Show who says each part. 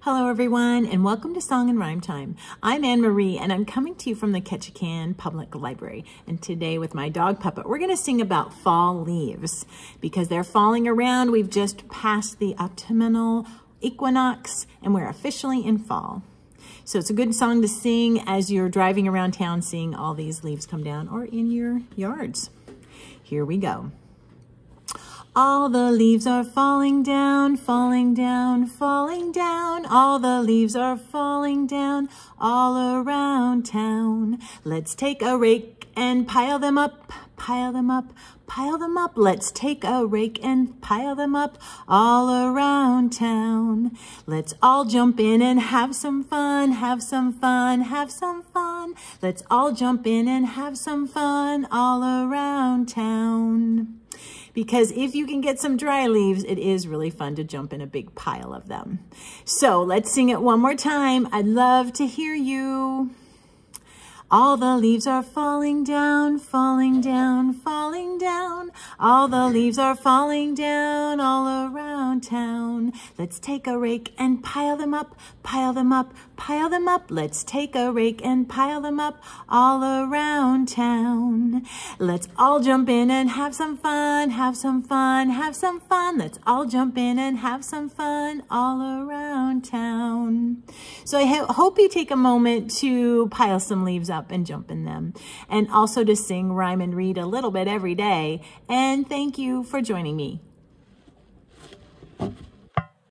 Speaker 1: Hello, everyone, and welcome to Song and Rhyme Time. I'm Anne Marie, and I'm coming to you from the Ketchikan Public Library. And today, with my dog puppet, we're going to sing about fall leaves because they're falling around. We've just passed the autumnal equinox, and we're officially in fall. So it's a good song to sing as you're driving around town, seeing all these leaves come down, or in your yards. Here we go. All the leaves are falling down, falling down, falling down. All the leaves are falling down all around town. Let's take a rake and pile them up, pile them up, pile them up. Let's take a rake and pile them up all around town. Let's all jump in and have some fun, have some fun, have some fun. Let's all jump in and have some fun all around town because if you can get some dry leaves, it is really fun to jump in a big pile of them. So let's sing it one more time. I'd love to hear you. All the leaves are falling down, falling down, falling down. All the leaves are falling down all around town. Let's take a rake and pile them up, pile them up, pile them up. Let's take a rake and pile them up all around town. Let's all jump in and have some fun, have some fun, have some fun. Let's all jump in and have some fun all around town. So I hope you take a moment to pile some leaves up and jump in them. And also to sing, rhyme, and read a little bit every day. And thank you for joining me.